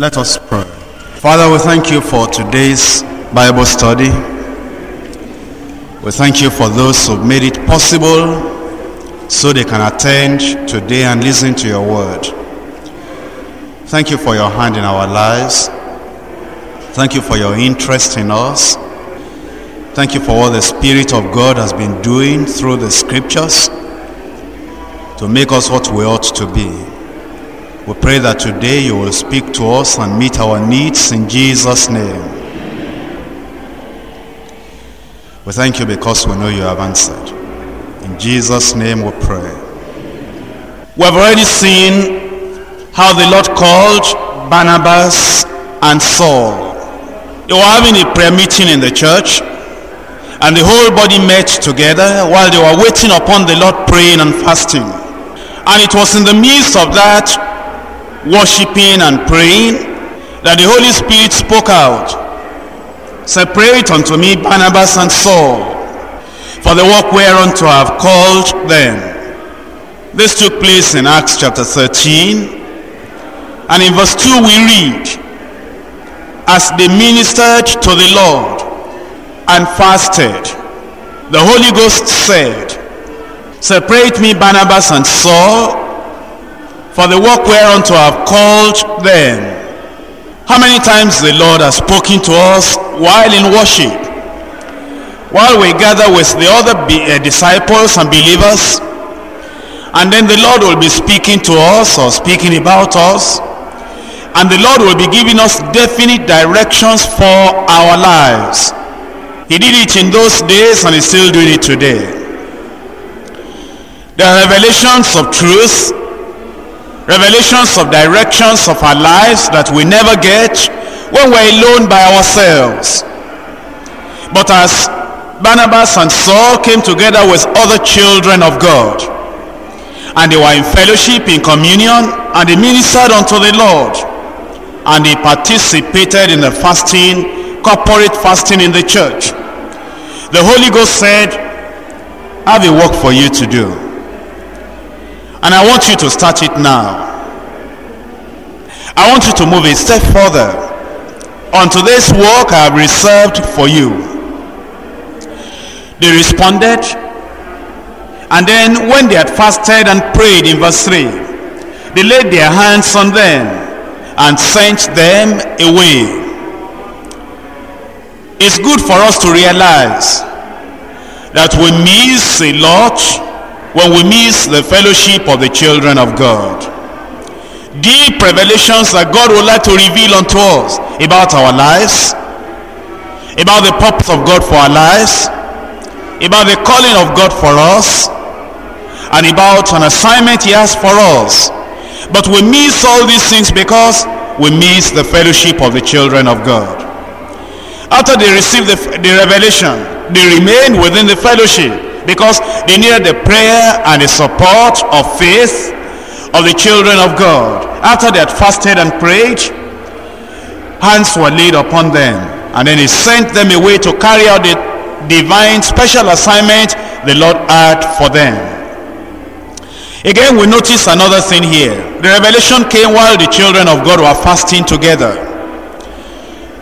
Let us pray. Father, we thank you for today's Bible study. We thank you for those who made it possible so they can attend today and listen to your word. Thank you for your hand in our lives. Thank you for your interest in us. Thank you for what the Spirit of God has been doing through the scriptures to make us what we ought to be. We pray that today you will speak to us and meet our needs in Jesus' name. We thank you because we know you have answered. In Jesus' name we pray. We have already seen how the Lord called Barnabas and Saul. They were having a prayer meeting in the church and the whole body met together while they were waiting upon the Lord praying and fasting. And it was in the midst of that worshiping and praying that the Holy Spirit spoke out. Separate unto me Barnabas and Saul for the work whereunto I have called them. This took place in Acts chapter 13. And in verse 2 we read, As they ministered to the Lord and fasted, the Holy Ghost said, Separate me Barnabas and Saul for the work whereunto I have called them. How many times the Lord has spoken to us while in worship? While we gather with the other be, uh, disciples and believers, and then the Lord will be speaking to us or speaking about us, and the Lord will be giving us definite directions for our lives. He did it in those days and he's still doing it today. Are revelations of truth revelations of directions of our lives that we never get when we're alone by ourselves. But as Barnabas and Saul came together with other children of God, and they were in fellowship, in communion, and they ministered unto the Lord, and they participated in the fasting, corporate fasting in the church. The Holy Ghost said, I have a work for you to do. And I want you to start it now. I want you to move a step further. Unto this work I have reserved for you. They responded. And then when they had fasted and prayed in verse 3, they laid their hands on them and sent them away. It's good for us to realize that we miss a lot when we miss the fellowship of the children of God. Deep revelations that God would like to reveal unto us about our lives, about the purpose of God for our lives, about the calling of God for us, and about an assignment he has for us. But we miss all these things because we miss the fellowship of the children of God. After they received the, the revelation, they remained within the fellowship because they needed the prayer and the support of faith of the children of God. After they had fasted and prayed, hands were laid upon them. And then he sent them away to carry out the divine special assignment the Lord had for them. Again, we notice another thing here. The revelation came while the children of God were fasting together.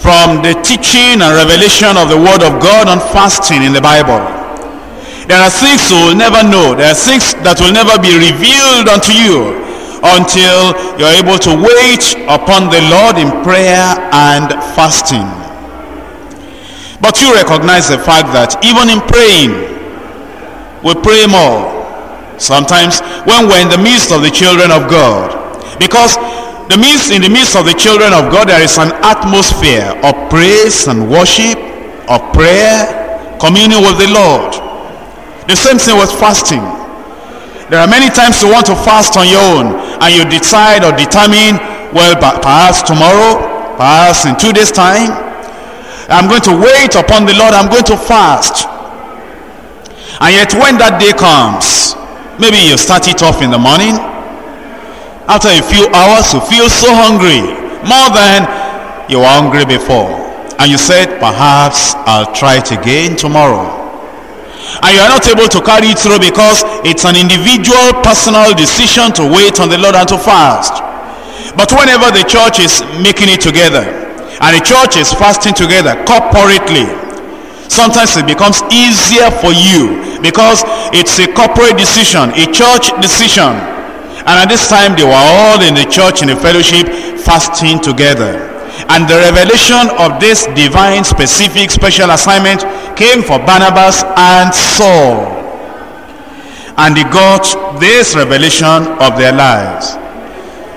From the teaching and revelation of the Word of God on fasting in the Bible. There are things you will never know. There are things that will never be revealed unto you until you're able to wait upon the Lord in prayer and fasting. But you recognize the fact that even in praying, we pray more. Sometimes when we're in the midst of the children of God. Because the midst, in the midst of the children of God, there is an atmosphere of praise and worship, of prayer, communion with the Lord. The same thing with fasting. There are many times you want to fast on your own and you decide or determine, well, perhaps tomorrow, perhaps in two days' time, I'm going to wait upon the Lord, I'm going to fast. And yet when that day comes, maybe you start it off in the morning. After a few hours, you feel so hungry, more than you were hungry before. And you said, perhaps I'll try it again tomorrow and you are not able to carry it through because it's an individual personal decision to wait on the Lord and to fast. But whenever the church is making it together, and the church is fasting together corporately, sometimes it becomes easier for you because it's a corporate decision, a church decision. And at this time, they were all in the church, in the fellowship, fasting together. And the revelation of this divine, specific, special assignment came for Barnabas and Saul. And he got this revelation of their lives.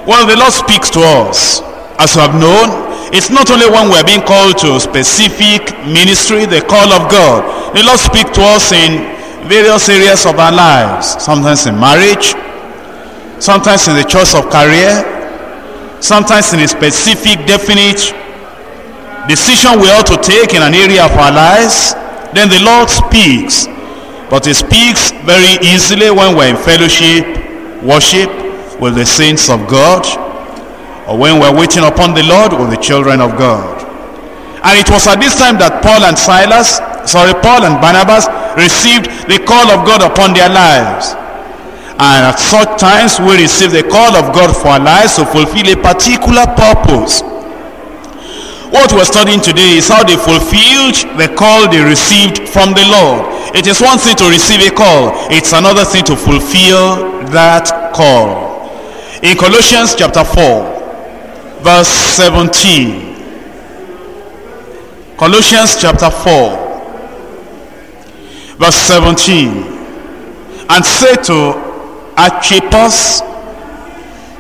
Well, the Lord speaks to us. As you have known, it's not only when we're being called to specific ministry, the call of God. The Lord speaks to us in various areas of our lives. Sometimes in marriage, sometimes in the choice of career, sometimes in a specific, definite decision we ought to take in an area of our lives. Then the Lord speaks. But he speaks very easily when we're in fellowship, worship, with the saints of God or when we're waiting upon the Lord with the children of God. And it was at this time that Paul and Silas, sorry, Paul and Barnabas received the call of God upon their lives. And at such times we receive the call of God for our lives to fulfill a particular purpose. What we're studying today is how they fulfilled the call they received from the Lord. It is one thing to receive a call. It's another thing to fulfill that call in Colossians chapter 4 verse 17 Colossians chapter 4 verse 17 and say to Archippus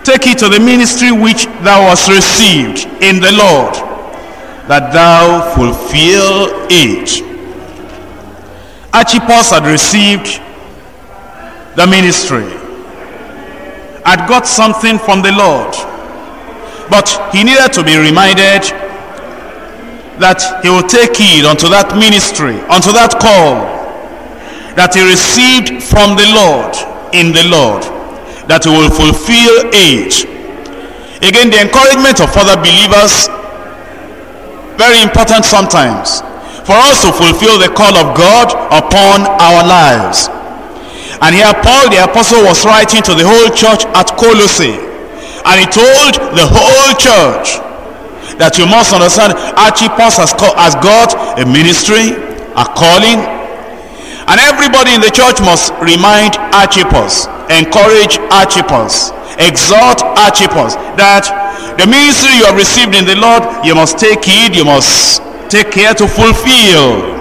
take it to the ministry which thou hast received in the Lord that thou fulfill it Archippus had received the ministry had got something from the Lord. But he needed to be reminded that he will take heed unto that ministry, unto that call that he received from the Lord, in the Lord, that he will fulfill it. Again, the encouragement of other believers, very important sometimes, for us to fulfill the call of God upon our lives. And here Paul the apostle was writing to the whole church at Colossae. And he told the whole church that you must understand Archippus has, has got a ministry, a calling. And everybody in the church must remind Archippus, encourage Archippus, exhort Archippus that the ministry you have received in the Lord, you must take heed, you must take care to fulfill.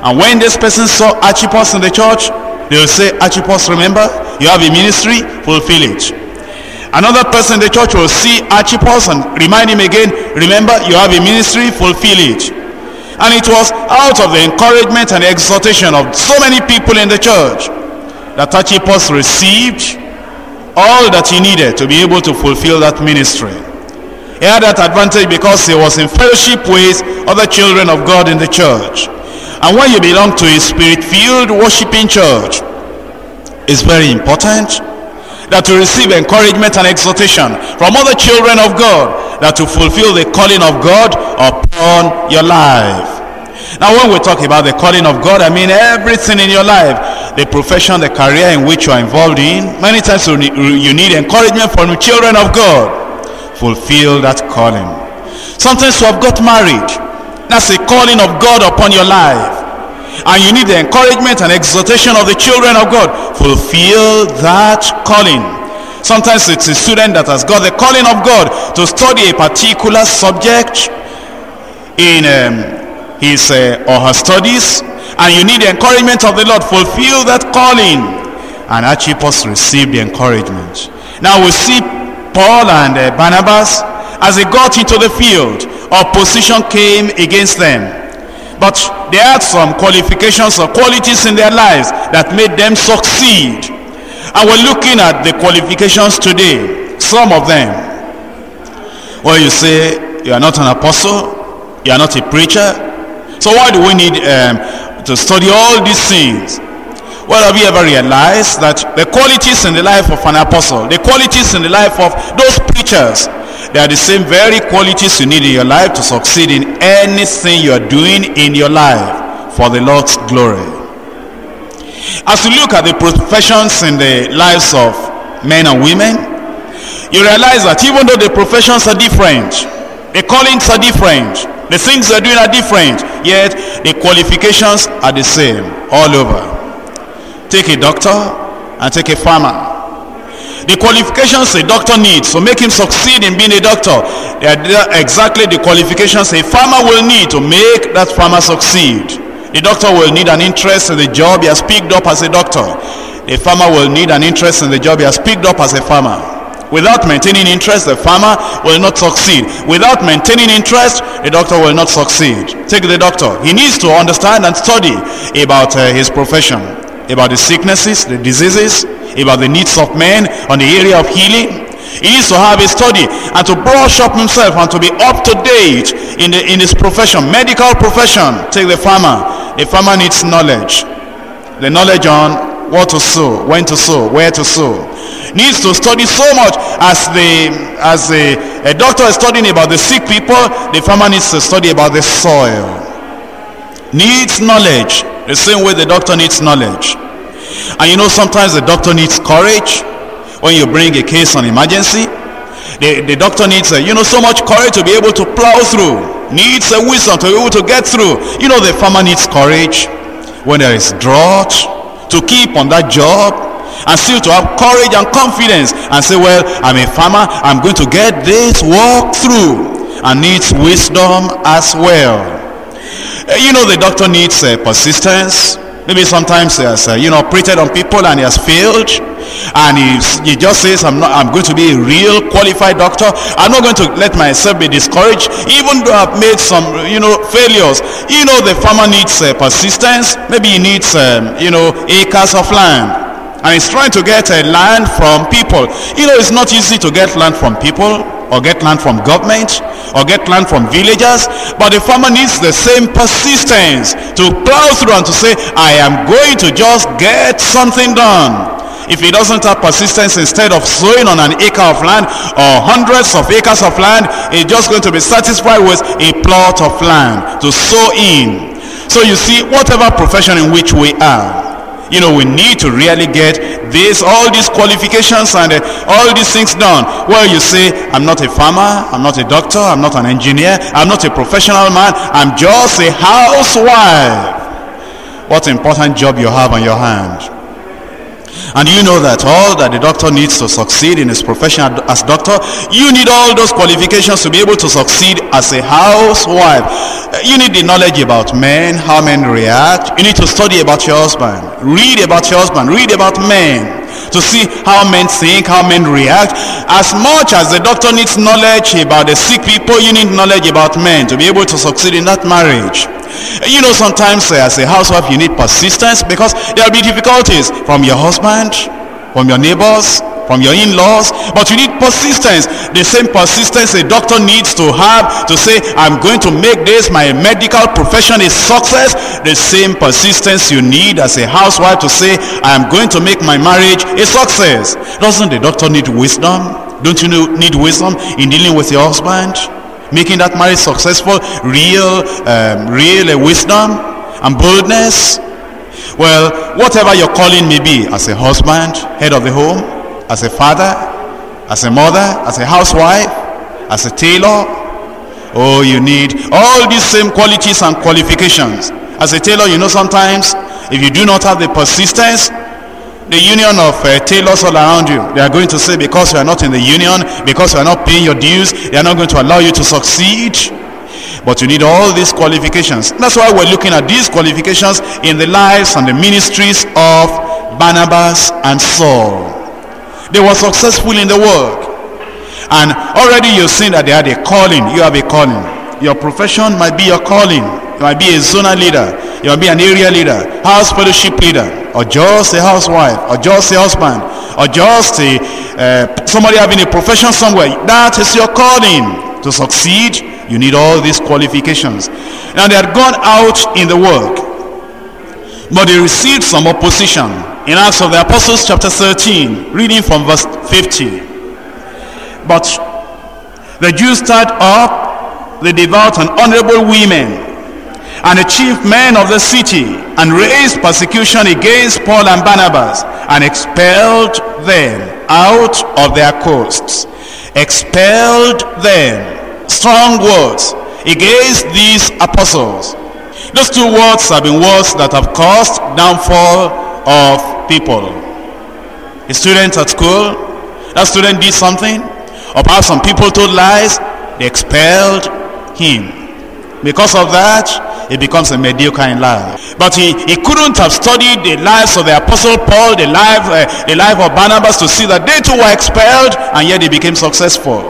And when this person saw Archippus in the church, they will say, Archippus, remember, you have a ministry, fulfill it. Another person in the church will see Archippus and remind him again, remember, you have a ministry, fulfill it. And it was out of the encouragement and exhortation of so many people in the church that Archippus received all that he needed to be able to fulfill that ministry. He had that advantage because he was in fellowship with other children of God in the church. And when you belong to a spirit-filled worshiping church, it's very important that to receive encouragement and exhortation from other children of God that to fulfill the calling of God upon your life. Now when we talk about the calling of God, I mean everything in your life. The profession, the career in which you are involved in. Many times you need encouragement from the children of God. Fulfill that calling. Sometimes you have got married that's a calling of God upon your life. And you need the encouragement and exhortation of the children of God. Fulfill that calling. Sometimes it's a student that has got the calling of God to study a particular subject in um, his uh, or her studies. And you need the encouragement of the Lord. Fulfill that calling. And Archippus received the encouragement. Now we see Paul and uh, Barnabas as they got into the field opposition came against them. But they had some qualifications or qualities in their lives that made them succeed. And we're looking at the qualifications today. Some of them. Well, you say, you are not an apostle. You are not a preacher. So why do we need um, to study all these things? Well, have you ever realized that the qualities in the life of an apostle, the qualities in the life of those preachers, they are the same very qualities you need in your life to succeed in anything you are doing in your life for the Lord's glory. As you look at the professions in the lives of men and women, you realize that even though the professions are different, the callings are different, the things they're doing are different, yet the qualifications are the same all over. Take a doctor and take a farmer. The qualifications a doctor needs to make him succeed in being a doctor, they are exactly the qualifications a farmer will need to make that farmer succeed. The doctor will need an interest in the job he has picked up as a doctor. A farmer will need an interest in the job he has picked up as a farmer. Without maintaining interest, the farmer will not succeed. Without maintaining interest, the doctor will not succeed. Take the doctor. He needs to understand and study about uh, his profession, about the sicknesses, the diseases, about the needs of men on the area of healing. He needs to have a study and to brush up himself and to be up to date in, the, in his profession, medical profession. Take the farmer. The farmer needs knowledge. The knowledge on what to sow, when to sow, where to sow. Needs to study so much as the as a, doctor is studying about the sick people, the farmer needs to study about the soil. Needs knowledge. The same way the doctor needs knowledge. And you know sometimes the doctor needs courage when you bring a case on emergency. The, the doctor needs, a, you know, so much courage to be able to plow through. Needs a wisdom to be able to get through. You know the farmer needs courage when there is drought to keep on that job and still to have courage and confidence and say, well, I'm a farmer. I'm going to get this walk through and needs wisdom as well. Uh, you know the doctor needs uh, persistence Maybe sometimes he has, uh, you know, operated on people and he has failed. And he, he just says, I'm, not, I'm going to be a real qualified doctor. I'm not going to let myself be discouraged, even though I've made some, you know, failures. You know, the farmer needs uh, persistence. Maybe he needs, um, you know, acres of land. And he's trying to get uh, land from people. You know, it's not easy to get land from people or get land from government or get land from villagers but the farmer needs the same persistence to plow through and to say I am going to just get something done if he doesn't have persistence instead of sowing on an acre of land or hundreds of acres of land he's just going to be satisfied with a plot of land to sow in so you see whatever profession in which we are you know we need to really get this all these qualifications and uh, all these things done. Well you say i'm not a farmer i'm not a doctor i'm not an engineer i'm not a professional man i'm just a housewife. What important job you have on your hand and you know that all that the doctor needs to succeed in his profession as doctor, you need all those qualifications to be able to succeed as a housewife. Eh, you need the knowledge about men, how men react. You need to study about your husband. Read about your husband. Read about men to see how men think, how men react. As much as the doctor needs knowledge about the sick people, you need knowledge about men to be able to succeed in that marriage. You know, sometimes uh, as a housewife, you need persistence because there will be difficulties from your husband, from your neighbors, from your in-laws but you need persistence. The same persistence a doctor needs to have to say i'm going to make this my medical profession a success. The same persistence you need as a housewife to say i am going to make my marriage a success. Doesn't the doctor need wisdom? Don't you need wisdom in dealing with your husband? Making that marriage successful real um, real wisdom and boldness? Well whatever your calling may be as a husband head of the home as a father as a mother as a housewife as a tailor. Oh you need all these same qualities and qualifications. As a tailor you know sometimes if you do not have the persistence the union of uh, tailors all around you they are going to say because you are not in the union because you are not paying your dues they are not going to allow you to succeed. But you need all these qualifications. That's why we're looking at these qualifications in the lives and the ministries of Barnabas and Saul they were successful in the work. And already you've seen that they had a calling. You have a calling. Your profession might be your calling. You might be a zonal leader. You might be an area leader house fellowship leader or just a housewife or just a husband or just a uh, somebody having a profession somewhere. That is your calling. To succeed you need all these qualifications. Now they had gone out in the work but they received some opposition in acts of the apostles chapter 13 reading from verse 50 but the jews stirred up the devout and honorable women and the chief men of the city and raised persecution against Paul and Barnabas and expelled them out of their coasts, expelled them. Strong words against these apostles. Those two words have been words that have caused downfall of people. A student at school, that student did something, or perhaps some people told lies, they expelled him. Because of that, he becomes a mediocre in life. But he, he couldn't have studied the lives of the apostle Paul, the life, uh, the life of Barnabas to see that they too were expelled and yet they became successful.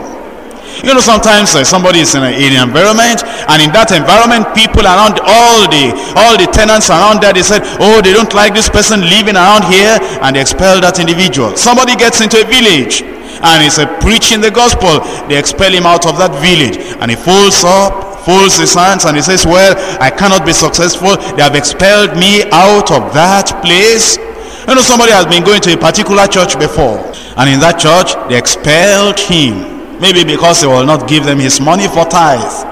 You know, sometimes uh, somebody is in, a, in, an environment, and in that environment, people around all the all the tenants around there, they said, "Oh, they don't like this person living around here," and they expel that individual. Somebody gets into a village, and he's uh, preaching the gospel. They expel him out of that village, and he folds up, folds his hands, and he says, "Well, I cannot be successful. They have expelled me out of that place." You know, somebody has been going to a particular church before, and in that church, they expelled him Maybe because he will not give them his money for tithe.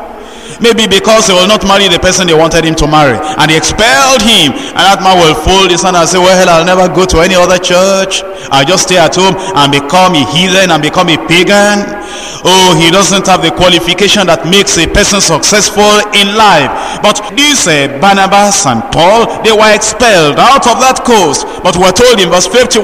Maybe because they will not marry the person they wanted him to marry. And they expelled him. And that man will fold his hand and say, well, I'll never go to any other church. I'll just stay at home and become a heathen and become a pagan. Oh, he doesn't have the qualification that makes a person successful in life. But these uh, Barnabas and Paul, they were expelled out of that coast. But we're told in verse 51,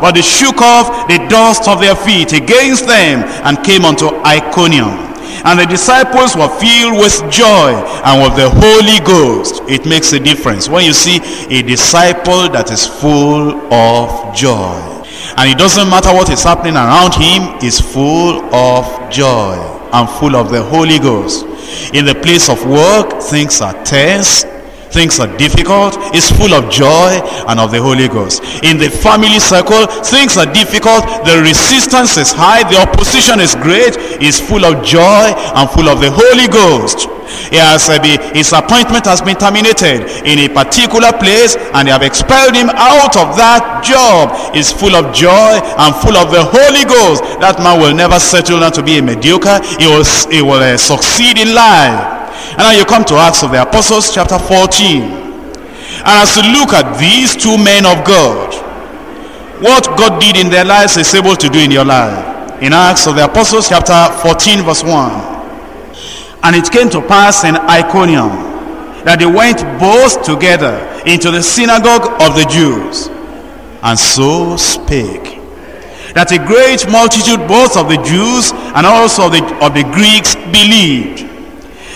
but they shook off the dust of their feet against them and came unto Iconium. And the disciples were filled with joy and with the Holy Ghost. It makes a difference when you see a disciple that is full of joy. And it doesn't matter what is happening around him, is full of joy and full of the Holy Ghost. In the place of work, things are tense, things are difficult is full of joy and of the Holy Ghost. In the family circle, things are difficult, the resistance is high, the opposition is great, is full of joy and full of the Holy Ghost. He has, uh, his appointment has been terminated in a particular place and they have expelled him out of that job. Is full of joy and full of the Holy Ghost. That man will never settle down to be a mediocre. He will, he will uh, succeed in life. And now you come to Acts of the Apostles chapter 14. And as you look at these two men of God, what God did in their lives is able to do in your life. In Acts of the Apostles chapter 14 verse 1. And it came to pass in Iconium that they went both together into the synagogue of the Jews and so spake that a great multitude both of the Jews and also of the, of the Greeks believed.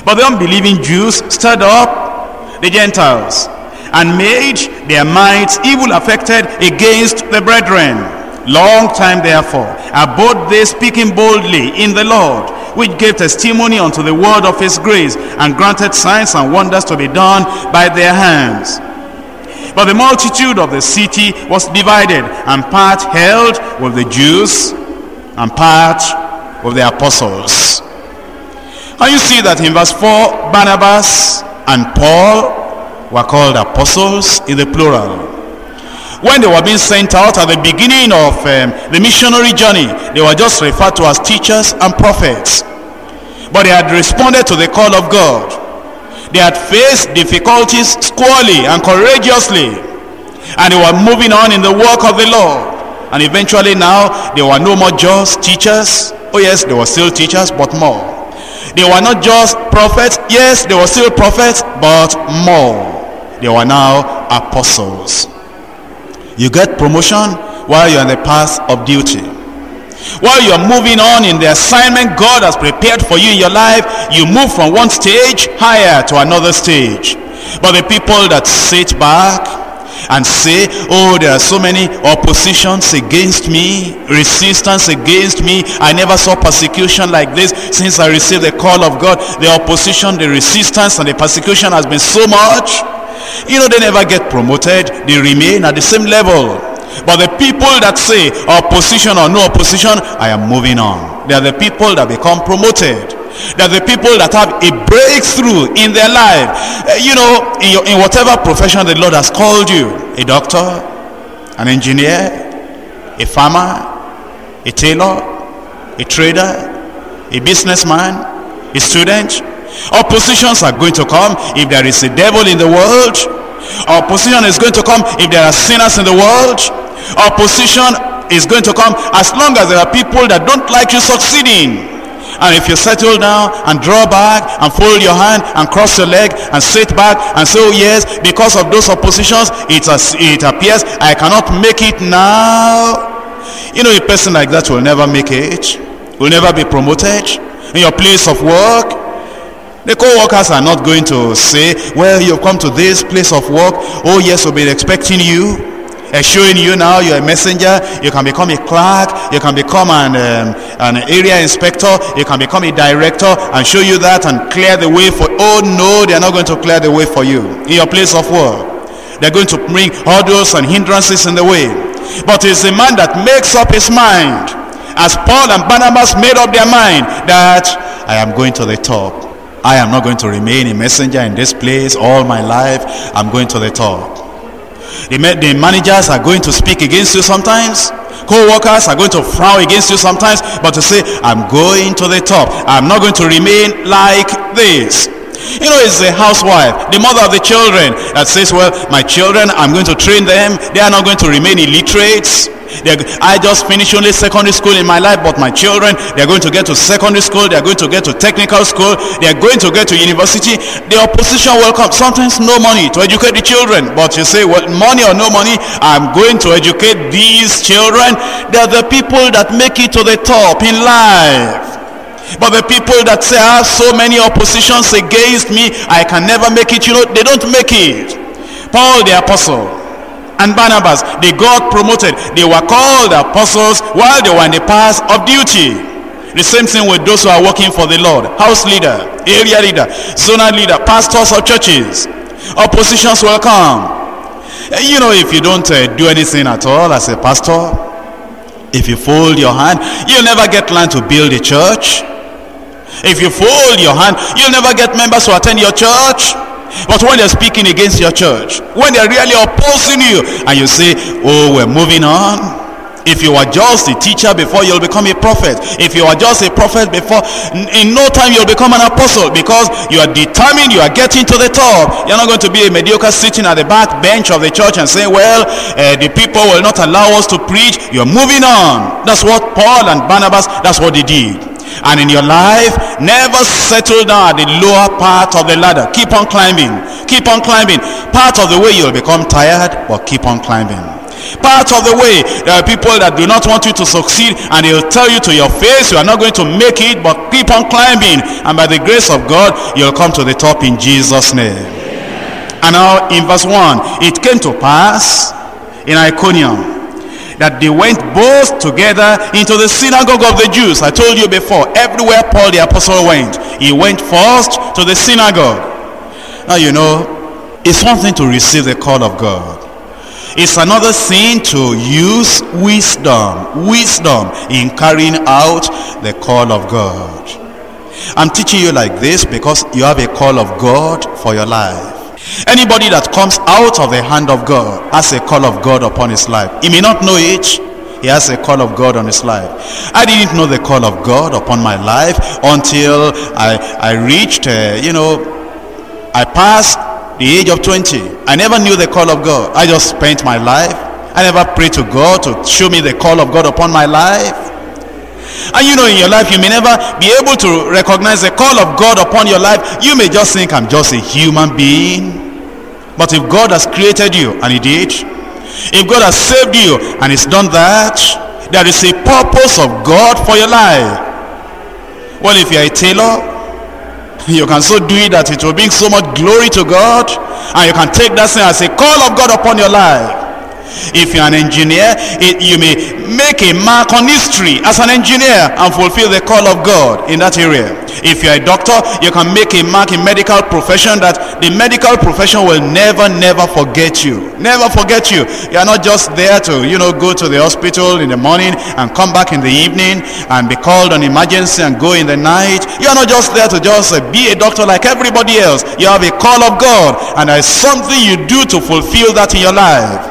But the unbelieving Jews stirred up the Gentiles and made their minds evil affected against the brethren. Long time therefore abode they speaking boldly in the Lord, which gave testimony unto the word of his grace, and granted signs and wonders to be done by their hands. But the multitude of the city was divided, and part held with the Jews, and part with the apostles. And you see that in verse 4, Barnabas and Paul were called apostles in the plural. When they were being sent out at the beginning of um, the missionary journey, they were just referred to as teachers and prophets. But they had responded to the call of God. They had faced difficulties squarely and courageously. And they were moving on in the work of the Lord. And eventually now, they were no more just teachers. Oh yes, they were still teachers, but more. They were not just prophets. Yes, they were still prophets, but more. They were now apostles. You get promotion while you're on the path of duty. While you're moving on in the assignment God has prepared for you in your life, you move from one stage higher to another stage. But the people that sit back, and say, oh, there are so many oppositions against me, resistance against me. I never saw persecution like this since I received the call of God. The opposition, the resistance, and the persecution has been so much. You know, they never get promoted. They remain at the same level. But the people that say opposition or no opposition, I am moving on. They are the people that become promoted that the people that have a breakthrough in their life uh, you know in, your, in whatever profession the lord has called you a doctor an engineer a farmer a tailor a trader a businessman a student oppositions are going to come if there is a devil in the world opposition is going to come if there are sinners in the world opposition is going to come as long as there are people that don't like you succeeding. And if you settle down and draw back and fold your hand and cross your leg and sit back and say, oh yes, because of those oppositions, it, has, it appears I cannot make it now. You know, a person like that will never make it, will never be promoted in your place of work. The co-workers are not going to say, well, you've come to this place of work. Oh yes, we'll be expecting you uh, showing you now you're a messenger you can become a clerk you can become an, um, an area inspector you can become a director and show you that and clear the way for oh no they're not going to clear the way for you in your place of work. They're going to bring hurdles and hindrances in the way. But it's a man that makes up his mind as Paul and Barnabas made up their mind that I am going to the top. I am not going to remain a messenger in this place all my life. I'm going to the top the, the managers are going to speak against you sometimes. Co-workers are going to frown against you sometimes. But to say, I'm going to the top. I'm not going to remain like this. You know, it's a housewife, the mother of the children that says, well, my children, I'm going to train them. They are not going to remain illiterates. They're, I just finished only secondary school in my life, but my children, they're going to get to secondary school, they're going to get to technical school, they're going to get to university. The opposition will come. Sometimes no money to educate the children. But you say, well, money or no money, I'm going to educate these children. They're the people that make it to the top in life. But the people that say, I have so many oppositions against me, I can never make it, you know, they don't make it. Paul the apostle and Barnabas, they got promoted. They were called apostles while they were in the path of duty. The same thing with those who are working for the Lord. House leader, area leader, zonal leader, pastors of churches. Oppositions will come. You know, if you don't uh, do anything at all as a pastor, if you fold your hand, you'll never get land to build a church. If you fold your hand, you'll never get members to attend your church. But when they're speaking against your church, when they're really opposing you, and you say, oh, we're moving on. If you are just a teacher before you'll become a prophet. If you are just a prophet before, in no time you'll become an apostle because you are determined you are getting to the top. You're not going to be a mediocre sitting at the back bench of the church and saying, well, uh, the people will not allow us to preach. You're moving on. That's what Paul and Barnabas, that's what they did. And in your life, never settle down at the lower part of the ladder. Keep on climbing. Keep on climbing. Part of the way you'll become tired, but keep on climbing. Part of the way, there are people that do not want you to succeed and they'll tell you to your face, you are not going to make it, but keep on climbing. And by the grace of God, you'll come to the top in Jesus' name. And now in verse 1, it came to pass in Iconium that they went both together into the synagogue of the Jews. I told you before, everywhere Paul the apostle went, he went first to the synagogue. Now you know, it's one thing to receive the call of God. It's another thing to use wisdom, wisdom in carrying out the call of God. I'm teaching you like this because you have a call of God for your life. Anybody that comes out of the hand of God has a call of God upon his life. He may not know it. He has a call of God on his life. I didn't know the call of God upon my life until I, I reached, uh, you know, I passed the age of 20. I never knew the call of God. I just spent my life. I never prayed to God to show me the call of God upon my life. And you know, in your life, you may never be able to recognize the call of God upon your life. You may just think, I'm just a human being. But if God has created you, and he did, if God has saved you, and he's done that, there is a purpose of God for your life. Well, if you're a tailor, you can so do it that it will bring so much glory to God, and you can take that thing as a call of God upon your life. If you're an engineer, it, you may make a mark on history as an engineer and fulfill the call of God in that area. If you're a doctor, you can make a mark in medical profession that the medical profession will never, never forget you. Never forget you. You're not just there to, you know, go to the hospital in the morning and come back in the evening and be called on emergency and go in the night. You're not just there to just uh, be a doctor like everybody else. You have a call of God and there's something you do to fulfill that in your life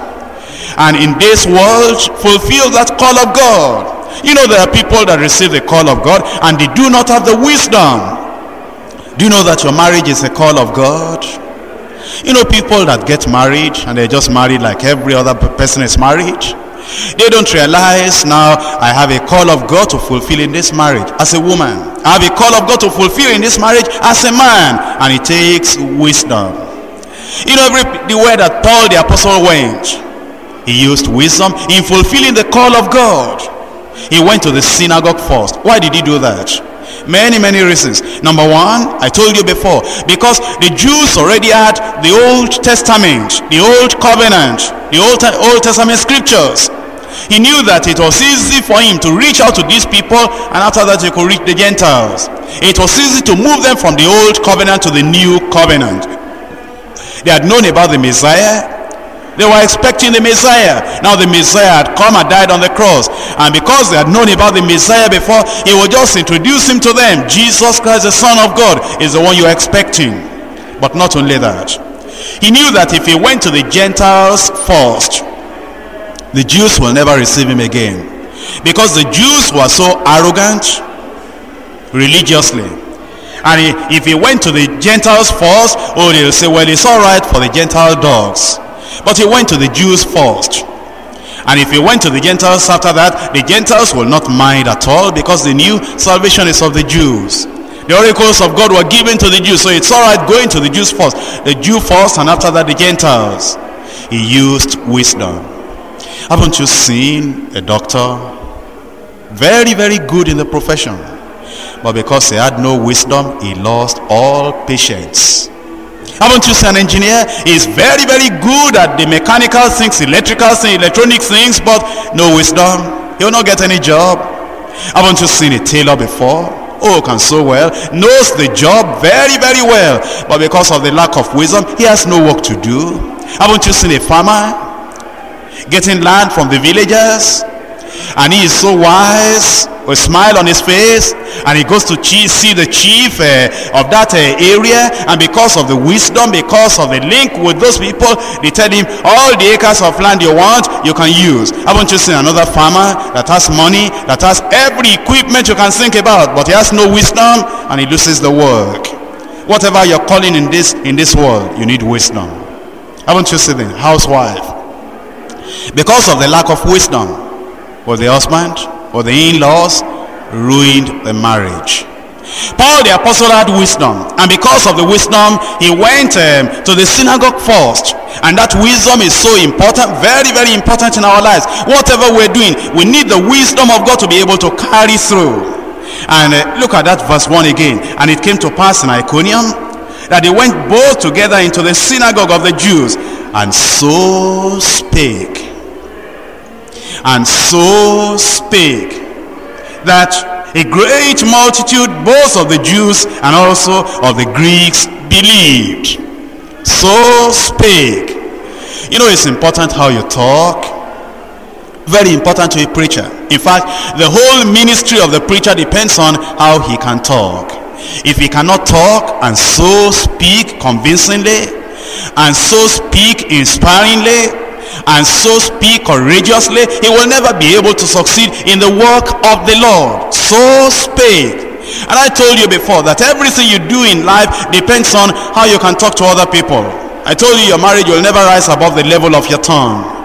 and in this world fulfill that call of God. You know there are people that receive the call of God and they do not have the wisdom. Do you know that your marriage is a call of God? You know people that get married and they're just married like every other person is married. They don't realize now I have a call of God to fulfill in this marriage as a woman. I have a call of God to fulfill in this marriage as a man. And it takes wisdom. You know, every, the way that Paul the apostle went, he used wisdom in fulfilling the call of God. He went to the synagogue first. Why did he do that? Many, many reasons. Number one, I told you before, because the Jews already had the Old Testament, the Old Covenant, the Old, Old Testament scriptures. He knew that it was easy for him to reach out to these people and after that he could reach the Gentiles. It was easy to move them from the Old Covenant to the New Covenant. They had known about the Messiah, they were expecting the Messiah. Now the Messiah had come and died on the cross. And because they had known about the Messiah before, he would just introduce him to them. Jesus Christ, the Son of God, is the one you're expecting. But not only that. He knew that if he went to the Gentiles first, the Jews will never receive him again. Because the Jews were so arrogant religiously. And if he went to the Gentiles first, oh, they'll say, well, it's all right for the Gentile dogs. But he went to the Jews first. And if he went to the Gentiles after that, the Gentiles will not mind at all because they knew salvation is of the Jews. The oracles of God were given to the Jews. So it's all right going to the Jews first. The Jew first and after that the Gentiles. He used wisdom. Haven't you seen a doctor? Very, very good in the profession. But because he had no wisdom, he lost all patients. Haven't you seen an engineer? He's very, very good at the mechanical things, electrical things, electronic things, but no wisdom. He will not get any job. Haven't you seen a tailor before? Oh, can sew well, knows the job very, very well. But because of the lack of wisdom, he has no work to do. Haven't you seen a farmer getting land from the villagers? And he is so wise a smile on his face and he goes to see the chief uh, of that uh, area and because of the wisdom because of the link with those people they tell him all the acres of land you want you can use. Haven't you seen another farmer that has money that has every equipment you can think about but he has no wisdom and he loses the work? Whatever you're calling in this in this world you need wisdom. Haven't you seen the housewife? Because of the lack of wisdom was the husband or the in-laws ruined the marriage. Paul the apostle had wisdom and because of the wisdom he went um, to the synagogue first. And that wisdom is so important very very important in our lives. Whatever we're doing we need the wisdom of God to be able to carry through. And uh, look at that verse 1 again. And it came to pass in Iconium that they went both together into the synagogue of the Jews and so spake and so spake that a great multitude both of the Jews and also of the Greeks believed. So spake. You know it's important how you talk. Very important to a preacher. In fact, the whole ministry of the preacher depends on how he can talk. If he cannot talk and so speak convincingly and so speak inspiringly and so speak courageously, he will never be able to succeed in the work of the Lord. So speak. And I told you before that everything you do in life depends on how you can talk to other people. I told you your marriage will never rise above the level of your tongue.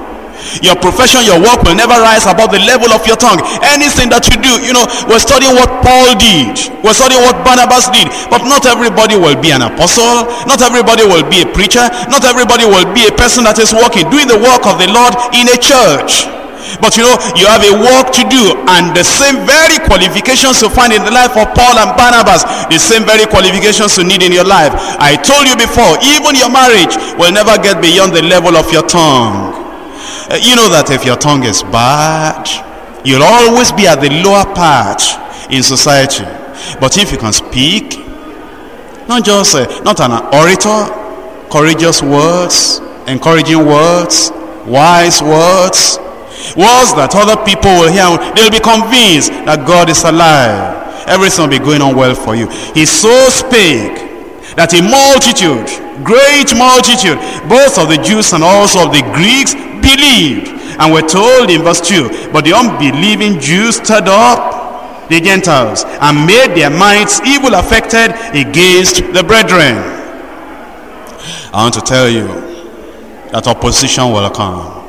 Your profession, your work will never rise above the level of your tongue. Anything that you do, you know, we're studying what Paul did. We're studying what Barnabas did. But not everybody will be an apostle. Not everybody will be a preacher. Not everybody will be a person that is working, doing the work of the Lord in a church. But you know, you have a work to do and the same very qualifications you find in the life of Paul and Barnabas, the same very qualifications you need in your life. I told you before, even your marriage will never get beyond the level of your tongue. Uh, you know that if your tongue is bad, you'll always be at the lower part in society. But if you can speak, not just, uh, not an orator, courageous words, encouraging words, wise words, words that other people will hear, they'll be convinced that God is alive. Everything will be going on well for you. He so spake that a multitude, great multitude, both of the Jews and also of the Greeks, believed. And we're told in verse 2, but the unbelieving Jews stirred up the Gentiles and made their minds evil affected against the brethren. I want to tell you that opposition will come.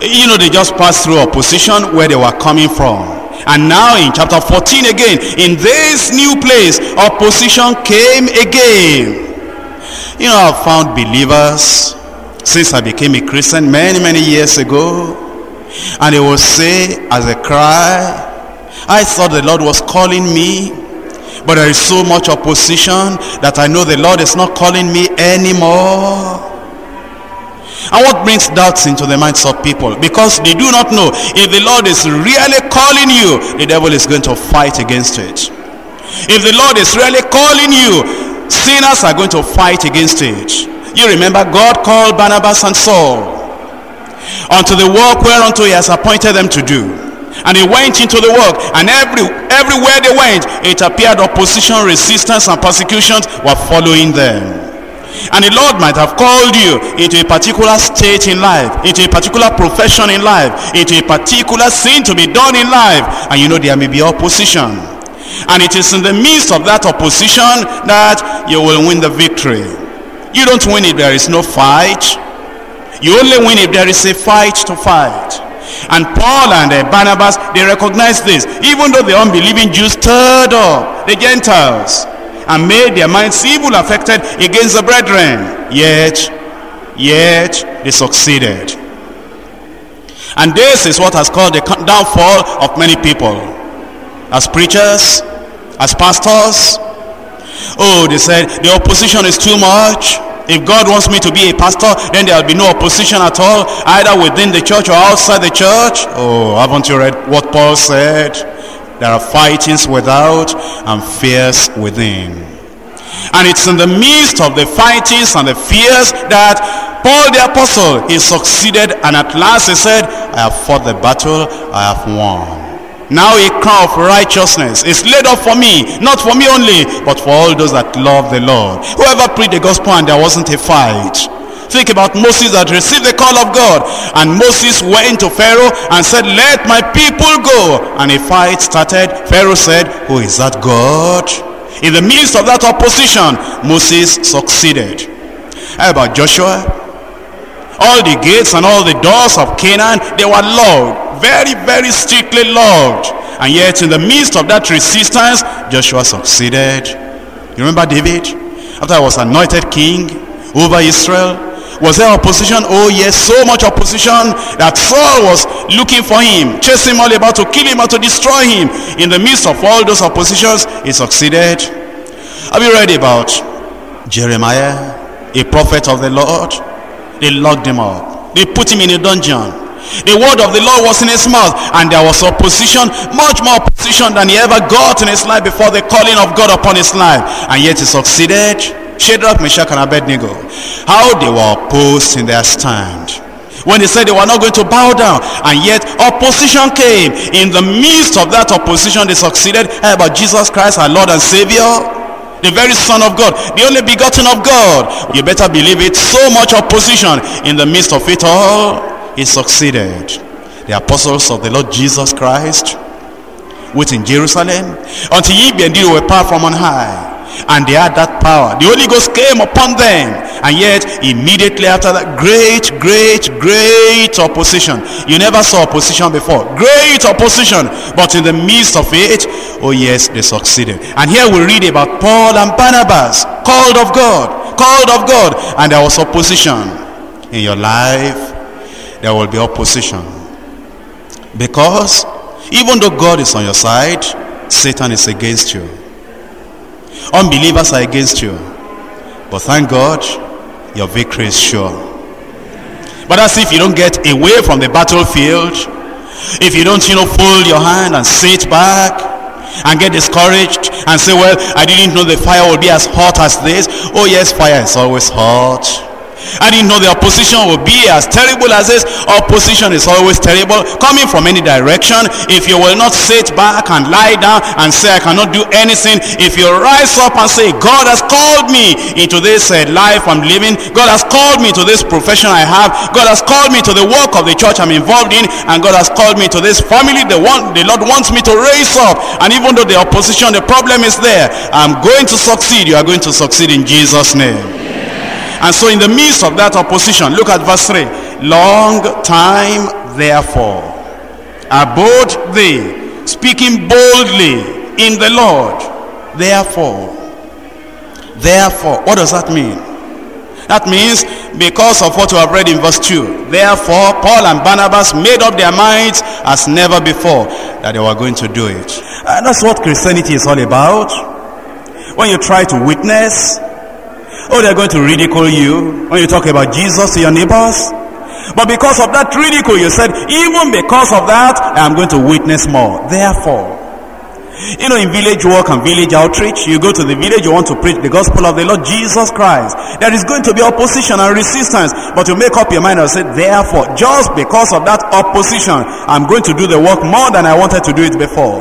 You know, they just passed through opposition where they were coming from. And now in chapter 14 again, in this new place, opposition came again. You know, I've found believers since I became a Christian many, many years ago. And they will say as a cry, I thought the Lord was calling me. But there is so much opposition that I know the Lord is not calling me anymore. And what brings doubts into the minds of people? Because they do not know if the Lord is really calling you, the devil is going to fight against it. If the Lord is really calling you, sinners are going to fight against it. You remember God called Barnabas and Saul unto the work whereunto he has appointed them to do. And they went into the work, and every everywhere they went, it appeared opposition, resistance, and persecutions were following them. And the Lord might have called you into a particular state in life, into a particular profession in life, into a particular sin to be done in life. And you know there may be opposition. And it is in the midst of that opposition that you will win the victory. You don't win if there is no fight. You only win if there is a fight to fight. And Paul and uh, Barnabas, they recognize this. Even though the unbelieving Jews stirred up the Gentiles and made their minds evil affected against the brethren. Yet, yet they succeeded. And this is what has caused the downfall of many people. As preachers, as pastors. Oh, they said the opposition is too much. If God wants me to be a pastor, then there will be no opposition at all, either within the church or outside the church. Oh, haven't you read what Paul said? There are fightings without and fears within. And it's in the midst of the fightings and the fears that Paul the apostle, he succeeded and at last he said, I have fought the battle, I have won. Now a crown of righteousness is laid up for me, not for me only, but for all those that love the Lord. Whoever preached the gospel and there wasn't a fight. Think about Moses that received the call of God. And Moses went to Pharaoh and said, let my people go. And a fight started. Pharaoh said, who is that God? In the midst of that opposition, Moses succeeded. How about Joshua? All the gates and all the doors of Canaan, they were locked very, very strictly loved. And yet in the midst of that resistance, Joshua succeeded. You remember David? After he was anointed king over Israel, was there opposition? Oh yes, so much opposition that Saul was looking for him, chasing him all about to kill him or to destroy him. In the midst of all those oppositions, he succeeded. Have you read about Jeremiah, a prophet of the Lord? They locked him up. They put him in a dungeon. The word of the Lord was in his mouth and there was opposition, much more opposition than he ever got in his life before the calling of God upon his life. And yet he succeeded. Shadrach, Meshach and Abednego. How they were opposed in their stand. When they said they were not going to bow down and yet opposition came. In the midst of that opposition they succeeded. How about Jesus Christ our Lord and Savior? the very son of God, the only begotten of God. You better believe it. So much opposition in the midst of it all he succeeded. The apostles of the Lord Jesus Christ wait in Jerusalem until ye be endued with power from on high. And they had that power. The Holy Ghost came upon them. And yet, immediately after that, great, great, great opposition. You never saw opposition before. Great opposition. But in the midst of it, oh yes, they succeeded. And here we read about Paul and Barnabas, called of God, called of God. And there was opposition in your life, there will be opposition. Because even though God is on your side, Satan is against you. Unbelievers are against you. But thank God, your victory is sure. But as if you don't get away from the battlefield, if you don't, you know, fold your hand and sit back and get discouraged and say, well, I didn't know the fire would be as hot as this. Oh yes, fire is always hot. I didn't know the opposition would be as terrible as this. Opposition is always terrible, coming from any direction. If you will not sit back and lie down and say, I cannot do anything. If you rise up and say, God has called me into this uh, life I'm living. God has called me to this profession I have. God has called me to the work of the church I'm involved in. And God has called me to this family the, one, the Lord wants me to raise up. And even though the opposition, the problem is there, I'm going to succeed. You are going to succeed in Jesus' name. And so in the midst of that opposition, look at verse 3. long time therefore abode they, speaking boldly in the Lord. Therefore, therefore, what does that mean? That means because of what we have read in verse 2. Therefore, Paul and Barnabas made up their minds as never before that they were going to do it. And that's what Christianity is all about. When you try to witness, oh, they're going to ridicule you. When you talk about Jesus to your neighbors, but because of that ridicule, you said, even because of that, I'm going to witness more. Therefore, you know, in village work and village outreach, you go to the village, you want to preach the gospel of the Lord Jesus Christ. There is going to be opposition and resistance, but you make up your mind and say, therefore, just because of that opposition, I'm going to do the work more than I wanted to do it before.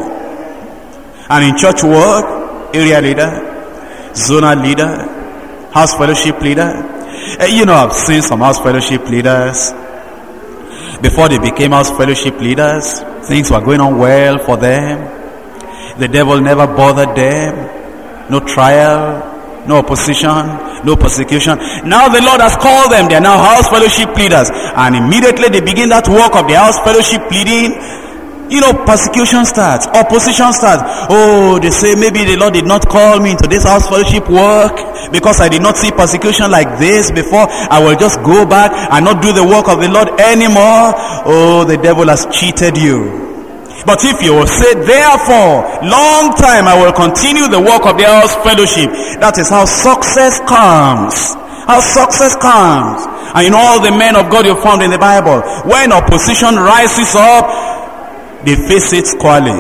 And in church work, area leader, zonal leader, house fellowship leader, uh, you know, I've seen some house fellowship leaders. Before they became house fellowship leaders, things were going on well for them. The devil never bothered them. No trial, no opposition, no persecution. Now the Lord has called them. They are now house fellowship leaders. And immediately they begin that work of the house fellowship leading you know, persecution starts, opposition starts. Oh, they say maybe the Lord did not call me into this house fellowship work because I did not see persecution like this before. I will just go back and not do the work of the Lord anymore. Oh, the devil has cheated you. But if you will say, therefore, long time I will continue the work of the house fellowship. That is how success comes. How success comes. And you know all the men of God you found in the Bible. When opposition rises up, they face it squarely.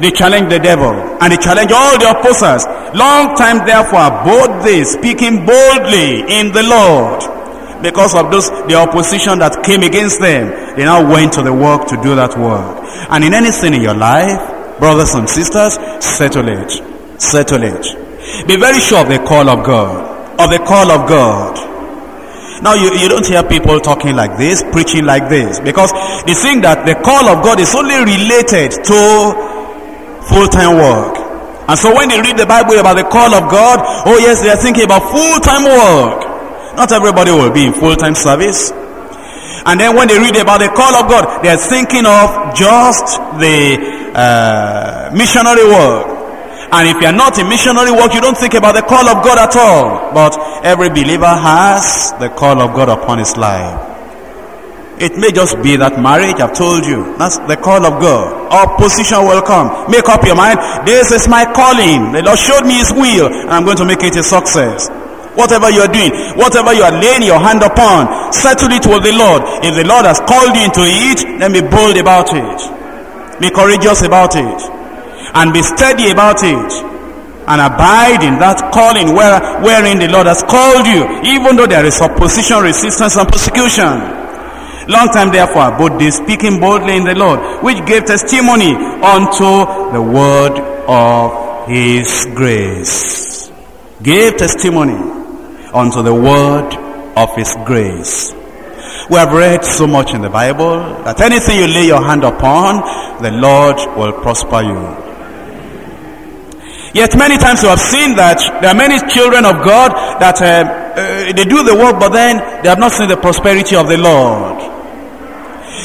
They challenge the devil and they challenge all the opposers. Long time therefore both they speaking boldly in the Lord. Because of those, the opposition that came against them, they now went to the work to do that work. And in anything in your life, brothers and sisters, settle it. Settle it. Be very sure of the call of God. Of the call of God. Now you, you don't hear people talking like this, preaching like this, because they think that the call of God is only related to full-time work. And so when they read the Bible about the call of God, oh yes, they are thinking about full-time work. Not everybody will be in full-time service. And then when they read about the call of God, they are thinking of just the uh, missionary work. And if you're not in missionary work, you don't think about the call of God at all. But every believer has the call of God upon his life. It may just be that marriage, I've told you. That's the call of God. Opposition will come. Make up your mind. This is my calling. The Lord showed me his will and I'm going to make it a success. Whatever you are doing, whatever you are laying your hand upon, settle it with the Lord. If the Lord has called you into it, then be bold about it. Be courageous about it and be steady about it and abide in that calling where, wherein the Lord has called you, even though there is opposition, resistance, and persecution. Long time therefore, both they speaking boldly in the Lord, which gave testimony unto the word of his grace. Gave testimony unto the word of his grace. We have read so much in the Bible that anything you lay your hand upon, the Lord will prosper you. Yet many times you have seen that there are many children of God that uh, uh, they do the work but then they have not seen the prosperity of the Lord.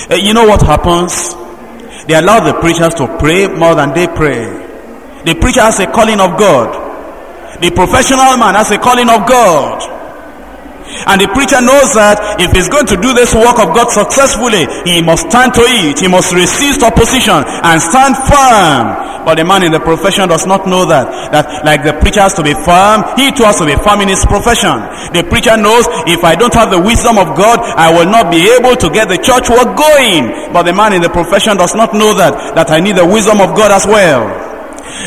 Uh, you know what happens? They allow the preachers to pray more than they pray. The preacher has a calling of God. The professional man has a calling of God. And the preacher knows that if he's going to do this work of God successfully, he must stand to it. He must resist opposition and stand firm. But the man in the profession does not know that. That like the preacher has to be firm, he too has to be firm in his profession. The preacher knows if I don't have the wisdom of God, I will not be able to get the church work going. But the man in the profession does not know that. That I need the wisdom of God as well.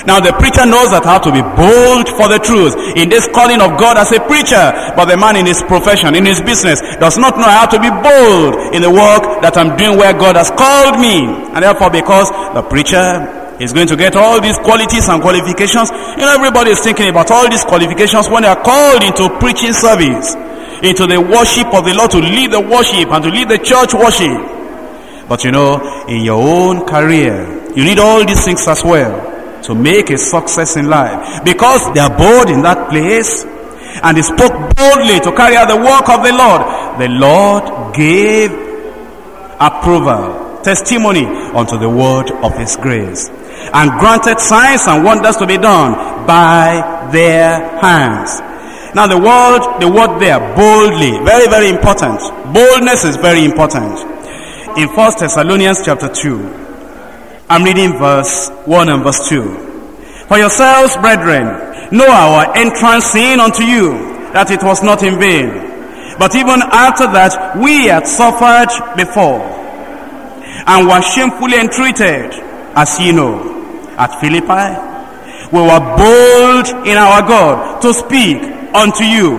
Now the preacher knows that have to be bold for the truth in this calling of God as a preacher. But the man in his profession, in his business, does not know how to be bold in the work that I'm doing where God has called me. And therefore because the preacher is going to get all these qualities and qualifications. You know, everybody is thinking about all these qualifications when they are called into preaching service, into the worship of the Lord to lead the worship and to lead the church worship. But you know, in your own career, you need all these things as well to make a success in life. Because they are bold in that place and they spoke boldly to carry out the work of the Lord. The Lord gave approval, testimony unto the word of his grace. And granted signs and wonders to be done by their hands. Now the word, the word there, boldly, very, very important. Boldness is very important. In 1 Thessalonians chapter 2, I'm reading verse 1 and verse 2. For yourselves, brethren, know our entrance in unto you, that it was not in vain. But even after that, we had suffered before, and were shamefully entreated, as ye know, at Philippi. We were bold in our God to speak unto you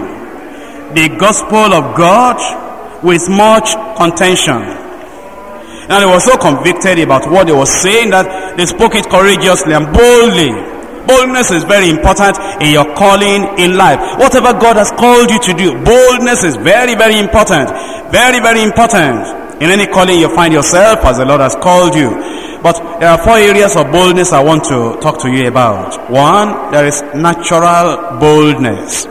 the gospel of God with much contention and they were so convicted about what they were saying that they spoke it courageously and boldly. Boldness is very important in your calling in life. Whatever God has called you to do, boldness is very, very important. Very, very important. In any calling you find yourself as the Lord has called you. But there are four areas of boldness I want to talk to you about. One, there is natural boldness.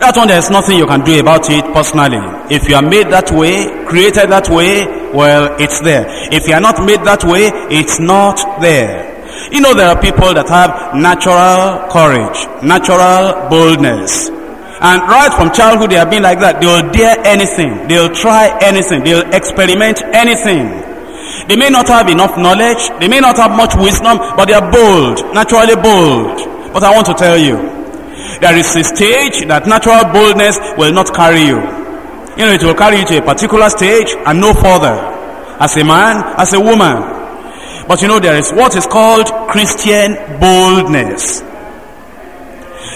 That one, there's nothing you can do about it personally. If you are made that way, created that way, well, it's there. If you are not made that way, it's not there. You know, there are people that have natural courage, natural boldness. And right from childhood, they have been like that. They'll dare anything. They'll try anything. They'll experiment anything. They may not have enough knowledge. They may not have much wisdom, but they are bold, naturally bold. But I want to tell you, there is a stage that natural boldness will not carry you. You know, it will carry you to a particular stage and no further. As a man, as a woman. But you know, there is what is called Christian boldness.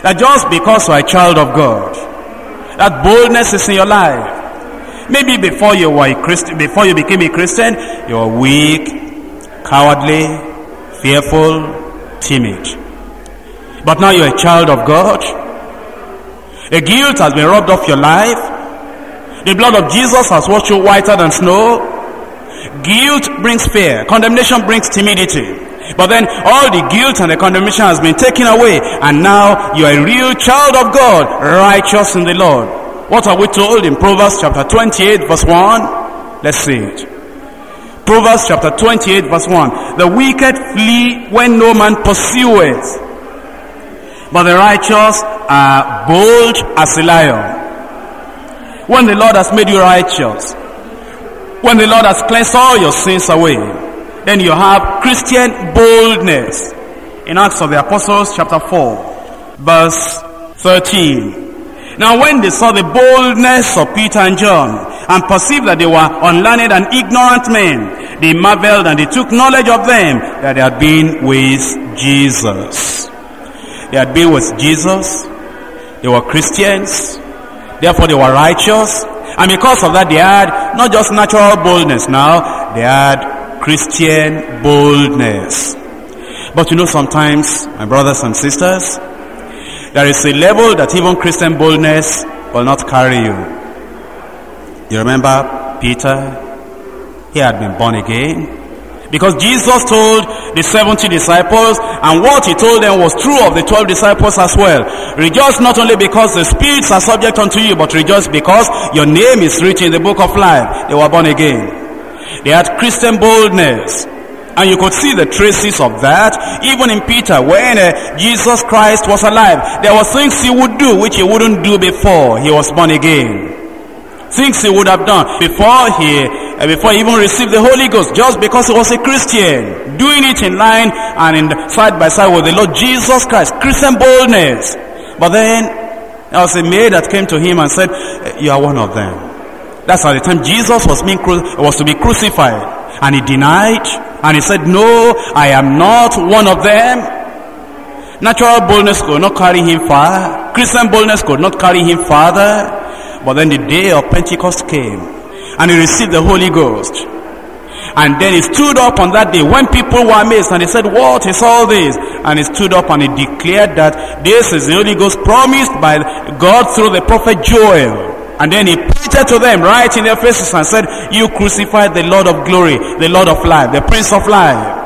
That just because you're a child of God, that boldness is in your life. Maybe before you were a Christian, before you became a Christian, you were weak, cowardly, fearful, timid. But now you're a child of God. A guilt has been rubbed off your life. The blood of Jesus has washed you whiter than snow. Guilt brings fear. Condemnation brings timidity. But then all the guilt and the condemnation has been taken away. And now you are a real child of God, righteous in the Lord. What are we told in Proverbs chapter 28 verse 1? Let's see it. Proverbs chapter 28 verse 1. The wicked flee when no man pursueth but the righteous are bold as a lion. When the Lord has made you righteous, when the Lord has cleansed all your sins away, then you have Christian boldness. In Acts of the Apostles chapter 4, verse 13. Now when they saw the boldness of Peter and John and perceived that they were unlearned and ignorant men, they marveled and they took knowledge of them that they had been with Jesus. They had been with Jesus. They were Christians. Therefore they were righteous. And because of that they had not just natural boldness now, they had Christian boldness. But you know sometimes, my brothers and sisters, there is a level that even Christian boldness will not carry you. You remember Peter? He had been born again. Because Jesus told the 70 disciples and what he told them was true of the 12 disciples as well. Rejoice not only because the spirits are subject unto you, but rejoice because your name is written in the book of life. They were born again. They had Christian boldness. And you could see the traces of that even in Peter when uh, Jesus Christ was alive. There were things he would do which he wouldn't do before he was born again. Things he would have done before he uh, before he even received the Holy Ghost just because he was a Christian. Doing it in line and in side by side with the Lord Jesus Christ. Christian boldness. But then there was a maid that came to him and said, uh, you are one of them. That's at the time Jesus was being was to be crucified. And he denied and he said, no, I am not one of them. Natural boldness could not carry him far. Christian boldness could not carry him farther. But then the day of Pentecost came and he received the Holy Ghost. And then he stood up on that day when people were amazed and he said, what is all this? And he stood up and he declared that this is the Holy Ghost promised by God through the prophet Joel. And then he pointed to them right in their faces and said, you crucified the Lord of glory, the Lord of life, the Prince of life.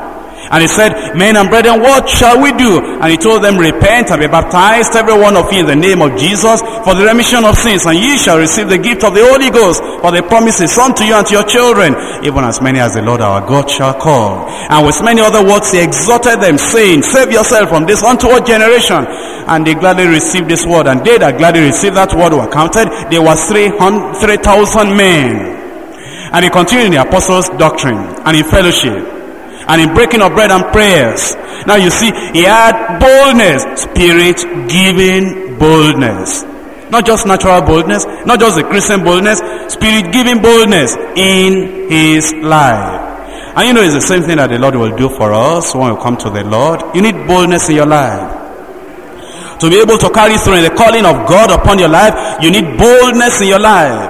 And he said, men and brethren, what shall we do? And he told them, repent and be baptized, every one of you in the name of Jesus, for the remission of sins, and ye shall receive the gift of the Holy Ghost, for the promises unto you and to your children, even as many as the Lord our God shall call. And with many other words he exhorted them, saying, save yourself from this untoward generation. And they gladly received this word, and they that gladly received that word were counted. There was 3,000 men. And he continued in the apostles' doctrine and in fellowship and in breaking of bread and prayers. Now you see, he had boldness, spirit giving boldness. Not just natural boldness, not just the Christian boldness, spirit giving boldness in his life. And you know it's the same thing that the Lord will do for us when we come to the Lord. You need boldness in your life. To be able to carry through the calling of God upon your life, you need boldness in your life.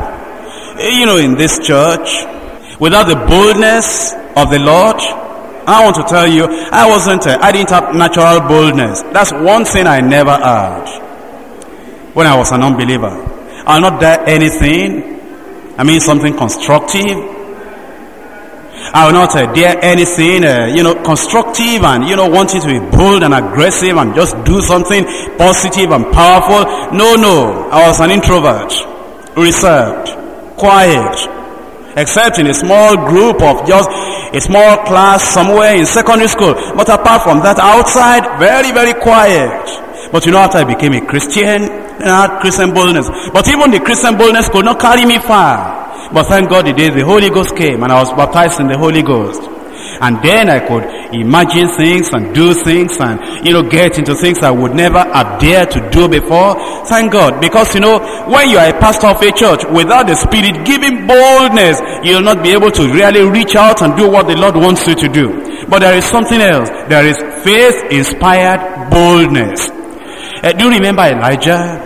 Eh, you know, in this church, without the boldness of the Lord, I want to tell you, I wasn't, uh, I didn't have natural boldness. That's one thing I never had when I was an unbeliever. I'll not dare anything. I mean something constructive. I will not uh, dare anything, uh, you know, constructive and, you know, wanting to be bold and aggressive and just do something positive and powerful. No, no. I was an introvert, reserved, quiet, except in a small group of just a small class somewhere in secondary school. But apart from that, outside, very, very quiet. But you know, after I became a Christian, I had Christian boldness. But even the Christian boldness could not carry me far. But thank God the day the Holy Ghost came and I was baptized in the Holy Ghost. And then I could imagine things and do things and, you know, get into things I would never have dared to do before. Thank God. Because, you know, when you are a pastor of a church, without the Spirit giving boldness, you'll not be able to really reach out and do what the Lord wants you to do. But there is something else. There is faith-inspired boldness. Uh, do you remember Elijah?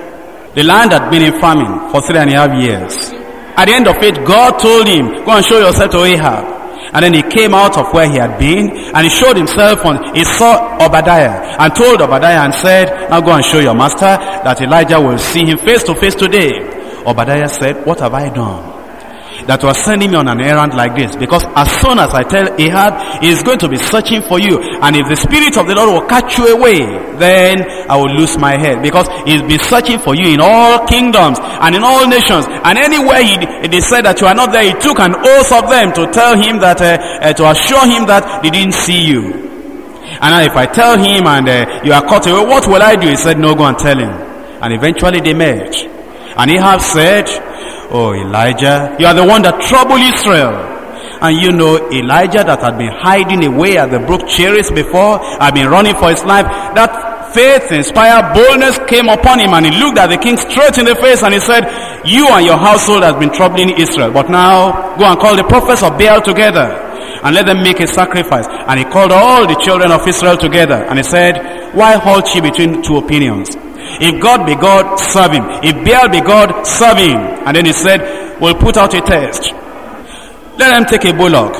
The land had been in famine for three and a half years. At the end of it, God told him, go and show yourself to Ahab. And then he came out of where he had been and he showed himself on, he saw Obadiah and told Obadiah and said, now go and show your master that Elijah will see him face to face today. Obadiah said, what have I done? That you are sending me on an errand like this. Because as soon as I tell Ahab he is going to be searching for you. And if the spirit of the Lord will catch you away then I will lose my head. Because he'll be searching for you in all kingdoms and in all nations. And anywhere he, they said that you are not there he took an oath of them to tell him that uh, uh, to assure him that they didn't see you. And if I tell him and uh, you are caught away what will I do? He said no go and tell him. And eventually they met and Ahab said Oh, Elijah, you are the one that troubled Israel. And you know, Elijah that had been hiding away at the brook Cherith before, had been running for his life, that faith inspired boldness came upon him and he looked at the king straight in the face and he said, you and your household has been troubling Israel, but now go and call the prophets of Baal together and let them make a sacrifice. And he called all the children of Israel together and he said, why halt ye between two opinions? If God be God, serve him. If Baal be God, serve him. And then he said, we'll put out a test. Let them take a bullock.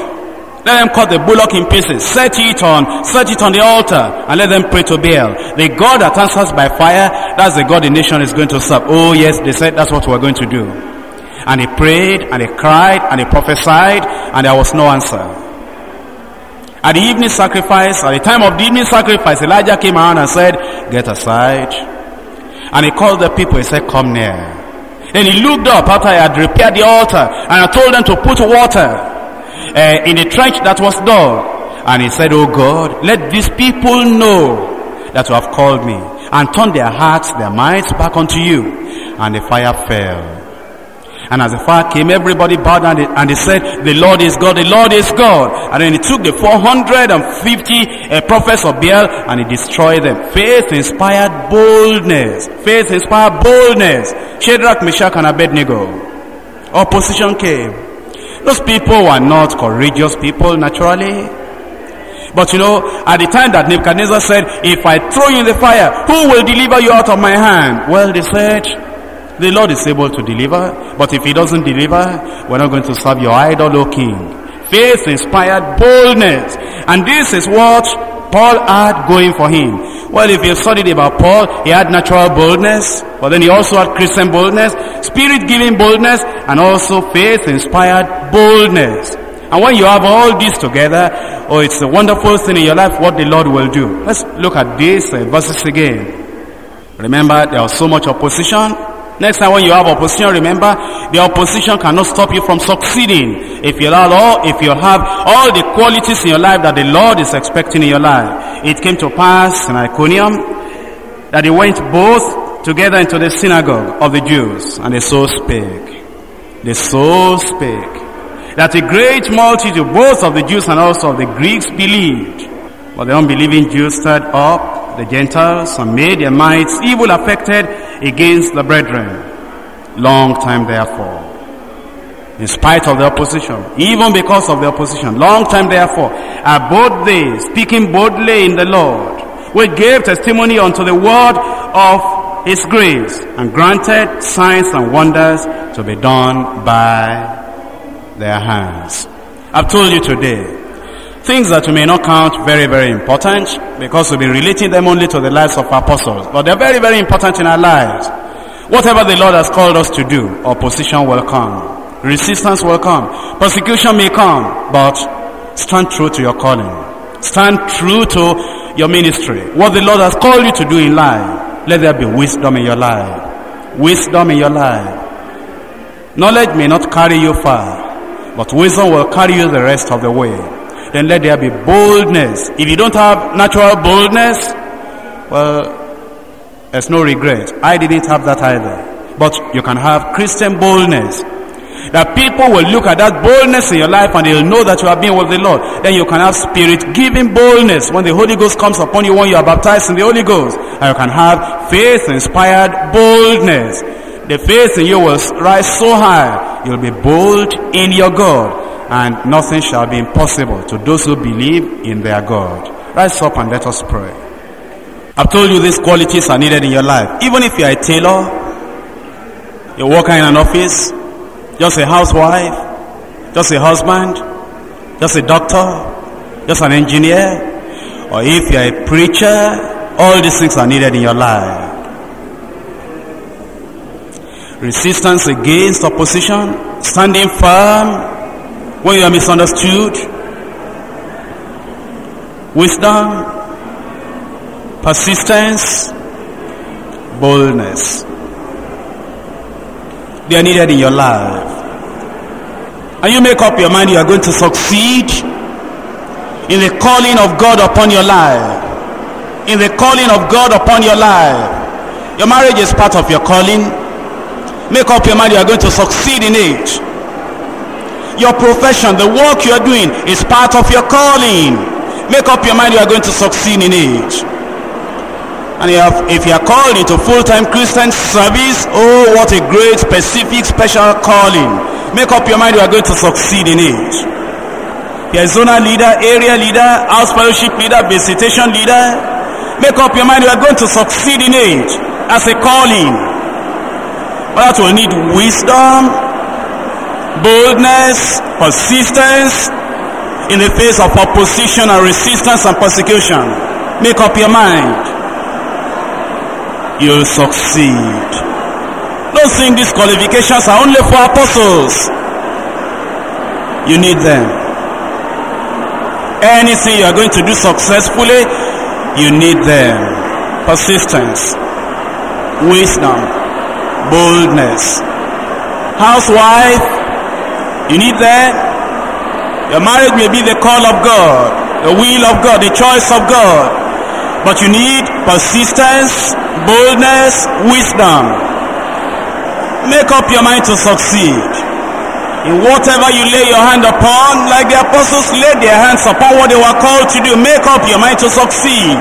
Let them cut the bullock in pieces. Set it on, set it on the altar and let them pray to Baal. The God that answers by fire, that's the God the nation is going to serve. Oh yes, they said that's what we're going to do. And he prayed and he cried and he prophesied and there was no answer. At the evening sacrifice, at the time of the evening sacrifice, Elijah came around and said, get aside. And he called the people, he said, come near. Then he looked up after I had repaired the altar and I told them to put water uh, in the trench that was dug. And he said, oh God, let these people know that you have called me and turn their hearts, their minds back unto you. And the fire fell. And as the fire came, everybody bowed down and they said, the Lord is God, the Lord is God. And then he took the 450 uh, prophets of Baal and he destroyed them. Faith inspired boldness. Faith inspired boldness. Shadrach, Meshach and Abednego. Opposition came. Those people were not courageous people naturally. But you know, at the time that Nebuchadnezzar said, if I throw you in the fire, who will deliver you out of my hand? Well, they said, the Lord is able to deliver, but if He doesn't deliver, we're not going to serve your idol, O King. Faith inspired boldness. And this is what Paul had going for him. Well, if you studied about Paul, he had natural boldness, but then he also had Christian boldness, spirit-giving boldness, and also faith-inspired boldness. And when you have all this together, oh, it's a wonderful thing in your life what the Lord will do. Let's look at these uh, verses again. Remember, there was so much opposition. Next time when you have opposition, remember, the opposition cannot stop you from succeeding. If you allow all, if you have all the qualities in your life that the Lord is expecting in your life. It came to pass in Iconium that they went both together into the synagogue of the Jews and they so spake. They so spake that a great multitude, both of the Jews and also of the Greeks, believed. But the unbelieving Jews stirred up the Gentiles and made their minds evil affected against the brethren. Long time therefore. In spite of the opposition, even because of the opposition, long time therefore, abode they speaking boldly in the Lord, which gave testimony unto the word of his grace and granted signs and wonders to be done by their hands. I've told you today, things that we may not count very, very important because we've been relating them only to the lives of apostles, but they're very, very important in our lives. Whatever the Lord has called us to do, opposition will come. Resistance will come. Persecution may come, but stand true to your calling. Stand true to your ministry. What the Lord has called you to do in life. Let there be wisdom in your life. Wisdom in your life. Knowledge may not carry you far, but wisdom will carry you the rest of the way. Then let there be boldness. If you don't have natural boldness, well, there's no regret. I didn't have that either. But you can have Christian boldness. That people will look at that boldness in your life and they'll know that you have been with the Lord. Then you can have spirit giving boldness when the Holy Ghost comes upon you when you are baptized in the Holy Ghost. And you can have faith inspired boldness. The faith in you will rise so high. You'll be bold in your God. And nothing shall be impossible to those who believe in their God. Rise up and let us pray. I've told you these qualities are needed in your life. Even if you're a tailor, you're working in an office, just a housewife, just a husband, just a doctor, just an engineer, or if you're a preacher, all these things are needed in your life. Resistance against opposition, standing firm when you are misunderstood, wisdom, persistence, boldness. They are needed in your life. And you make up your mind you are going to succeed in the calling of God upon your life. In the calling of God upon your life. Your marriage is part of your calling. Make up your mind you are going to succeed in it. Your profession, the work you are doing is part of your calling. Make up your mind you are going to succeed in it. And if you are called into full-time Christian service, oh, what a great, specific, special calling. Make up your mind you are going to succeed in it. You are zonal leader, area leader, house fellowship leader, visitation leader. Make up your mind you are going to succeed in it as a calling. But that will need wisdom, boldness, persistence in the face of opposition and resistance and persecution. Make up your mind you'll succeed. Don't think these qualifications are only for apostles. You need them. Anything you are going to do successfully, you need them. Persistence, wisdom, boldness. Housewife, you need that. Your marriage may be the call of God, the will of God, the choice of God. But you need persistence, boldness, wisdom. Make up your mind to succeed. In whatever you lay your hand upon, like the apostles laid their hands upon what they were called to do, make up your mind to succeed.